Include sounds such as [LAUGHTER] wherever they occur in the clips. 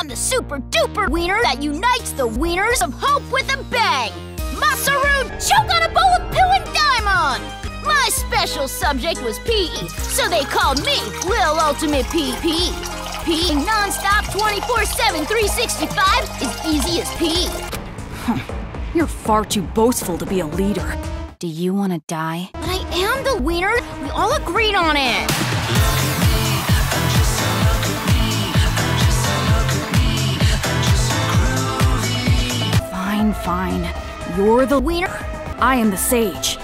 I'm the super duper wiener that unites the wieners of hope with a bang! Masaru, choke on a bowl of poo and Daimon! My special subject was PE, so they called me Lil Ultimate PP. PE non-stop 24-7 365 is easy as pee. PE. You're far too boastful to be a leader. Do you want to die? But I am the wiener. We all agreed on it. You're the wiener. I am the sage.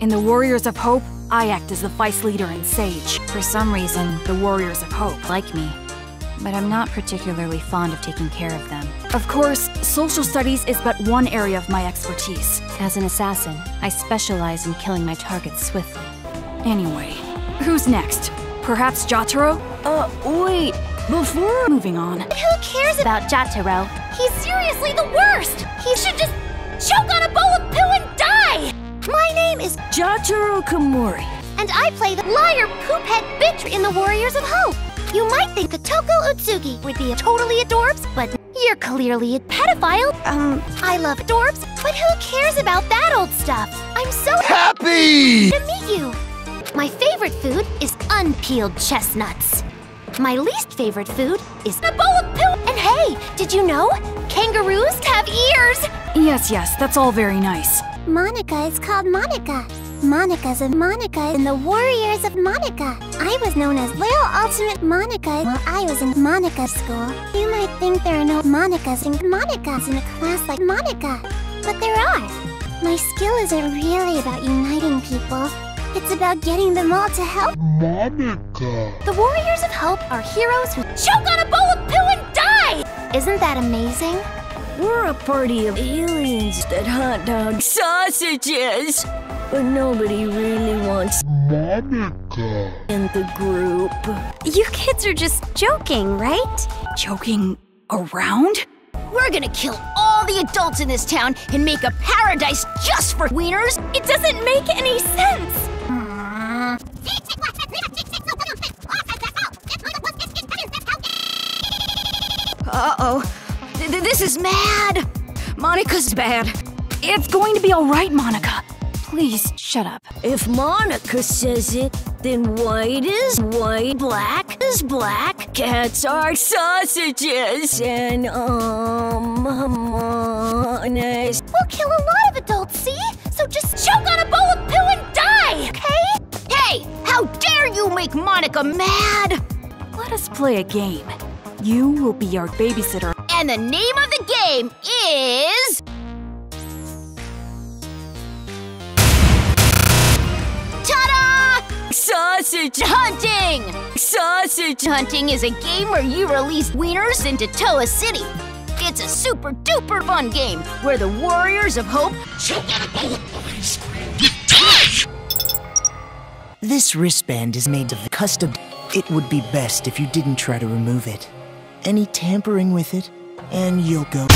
In the Warriors of Hope, I act as the vice leader and sage. For some reason, the Warriors of Hope like me. But I'm not particularly fond of taking care of them. Of course, social studies is but one area of my expertise. As an assassin, I specialize in killing my targets swiftly. Anyway, who's next? Perhaps Jataro? Uh, wait. Before moving on, Who cares about Jataro? He's seriously the worst! He should just choke on a bowl of poo and die! My name is Jataro Kemuri. and I play the liar poop head bitch in the Warriors of Hope. You might think that Toko Utsugi would be a totally adorbs, but you're clearly a pedophile. Um, I love adorbs, but who cares about that old stuff? I'm so Happy! [LAUGHS] favorite food is unpeeled chestnuts. My least favorite food is a bowl of poo. And hey, did you know kangaroos have ears? Yes, yes, that's all very nice. Monaca is called Monaca. Monaca's a Monaca in the Warriors of Monaca. I was known as Little Ultimate Monaca while I was in Monaca school. You might think there are no Monacas and Monacas in a class like Monaca, but there are. My skill isn't really about uniting people. It's about getting them all to help. Monaca. The Warriors of Hope are heroes who choke on a bowl of poo and die! Isn't that amazing? We're a party of aliens that hot dog sausages. But nobody really wants Monaca in the group. You kids are just joking, right? Joking around? We're gonna kill all the adults in this town and make a paradise just for wieners. It doesn't make any sense. Uh-oh. Th- th- this is mad. Monaca's bad. It's going to be alright, Monaca. Please, shut up. If Monaca says it, then white is white, black is black, cats are sausages, and um, honest. We'll kill a lot of adults, see? So just choke on a bowl of poo and die, okay? Hey, how dare you make Monaca mad? Let us play a game. You will be our babysitter. And the name of the game is. Ta da! Sausage Hunting! sausage Hunting is a game where you release wieners into Towa City. It's a super duper fun game where the Warriors of Hope This wristband is made of custom. It would be best if you didn't try to remove it. Any tampering with it, and you'll go.